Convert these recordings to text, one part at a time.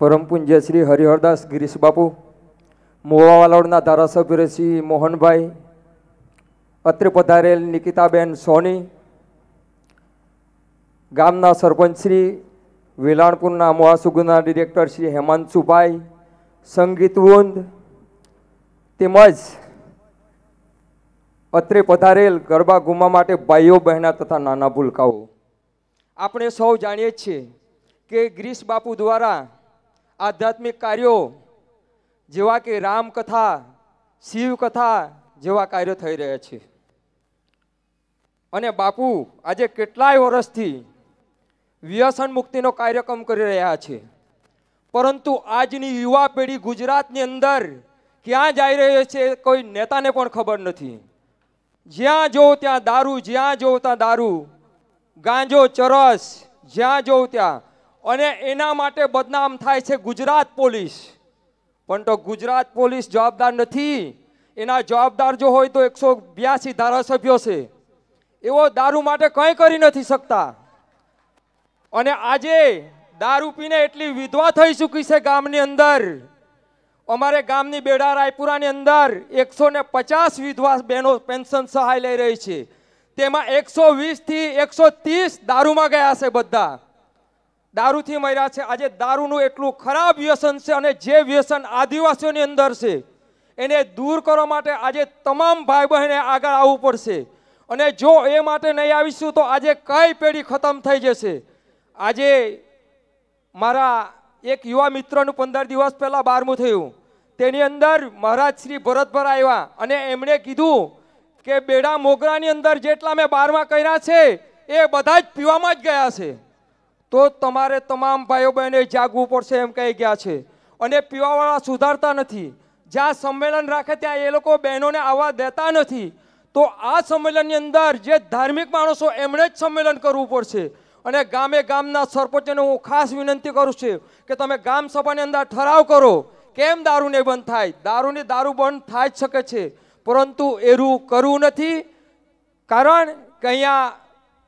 પરમ શ્રી હરિહરદાસ ગિરીશ બાપુ, મોવાવાલોડના ધારાસભ્ય શ્રી મોહનભાઈ, અત્રે પધારેલ નિકિતાબેન સોની, ગામના સરપંચ શ્રી વેલાણપુરના મહાસુગુના ડિરેક્ટર શ્રી હેમાંશુભાઈ સંગીતવૃંદ તેમજ અત્રે પધારેલ ગરબા ગુમા માટે ભાઈઓ, બહેના તથા નાના ભૂલકાઓ. આપણે સૌ જાણીએ છીએ કે ગ્રીસ બાપુ દ્વારા આધ્યાત્મિક કાર્યો જેવા કે રામકથા, શિવકથા જેવા કાર્યો થઈ રહ્યા છે. અને બાપુ આજે કેટલાય વર્ષથી વ્યસન મુક્તિનો કાર્યક્રમ કરી રહ્યા છે. પરંતુ આજની યુવા પેઢી ગુજરાતની અંદર ક્યાં જઈ રહી છે કોઈ નેતાને પણ ખબર નથી. જ્યાં જોઉં ત્યાં દારૂ, જ્યાં જોઉં ત્યાં દારૂ, ગાંજો, ચરસ, જ્યાં જોઉં ત્યાં અને એના માટે બદનામ થાય છે ગુજરાત પોલીસ. પણ તો ગુજરાત પોલીસ જવાબદાર નથી. એના જવાબદાર જો હોય તો એકસો બ્યાસી ધારાસભ્યો છે. એવો દારૂ માટે કંઈ કરી નથી શકતા. અને આજે દારૂ પીને એટલી વિધવા થઈ ચૂકી છે ગામની અંદર. અમારે ગામની બેડા રાયપુરાની અંદર એકસો ને પચાસ વિધવા બહેનો પેન્શન સહાય લઈ રહી છે. તેમાં એકસો વીસથી એકસો ત્રીસ દારૂમાં ગયા છે બધા. દારૂથી મર્યા છે. આજે દારૂનું એટલું ખરાબ વ્યસન છે અને જે વ્યસન આદિવાસીઓની અંદર છે, એને દૂર કરવા માટે આજે તમામ ભાઈ બહેને આગળ આવવું પડશે. અને જો એ માટે નહીં આવીશું, તો આજે કઈ પેઢી ખતમ થઈ જશે? આજે મારા એક યુવા મિત્રનું પંદર દિવસ પહેલાં બારમું થયું. તેની અંદર મહારાજ શ્રી ભરતભર આવ્યા અને એમણે કીધું કે બેડા મોગરાની અંદર જેટલા મેં બારમાં કર્યા છે, એ બધા જ પીવામાં જ ગયા છે. તો તમારે તમામ ભાઈઓ બહેને જાગવું પડશે એમ કહી ગયા છે. અને પીવાવાળા સુધારતા નથી. જ્યાં સંમેલન રાખે ત્યાં એ લોકો બહેનોને આવવા દેતા નથી. તો આ સંમેલનની અંદર જે ધાર્મિક માણસો એમણે જ સંમેલન કરવું પડશે. અને ગામે ગામના સરપંચને હું ખાસ વિનંતી કરું છું કે તમે ગામ સભાની અંદર ઠરાવ કરો. કેમ દારૂ નહીં બંધ થાય? દારૂની દારૂ બંધ થાય જ શકે છે. પરંતુ એવું કરવું નથી. કારણ કે અહીંયા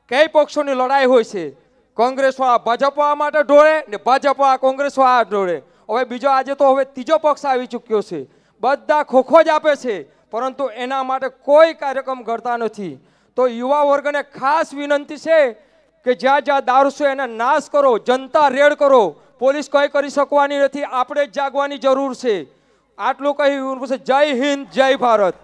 કઈ પક્ષોની લડાઈ હોય છે? કોંગ્રેસવાળા ભાજપવા માટે ઢોળે ને ભાજપવાળા કોંગ્રેસવાળા ઢોળે. હવે બીજો આજે તો હવે ત્રીજો પક્ષ આવી ચૂક્યો છે. બધા ખોખો જ આપે છે, પરંતુ એના માટે કોઈ કાર્યક્રમ કરતા નથી. તો યુવા વર્ગને ખાસ વિનંતી છે કે જ્યાં જ્યાં દારૂ છે એને નાશ કરો, જનતા રેડ કરો. પોલીસ કંઈ કરી શકવાની નથી, આપણે જ જાગવાની જરૂર છે. આટલું કહી જય હિન્દ, જય ભારત.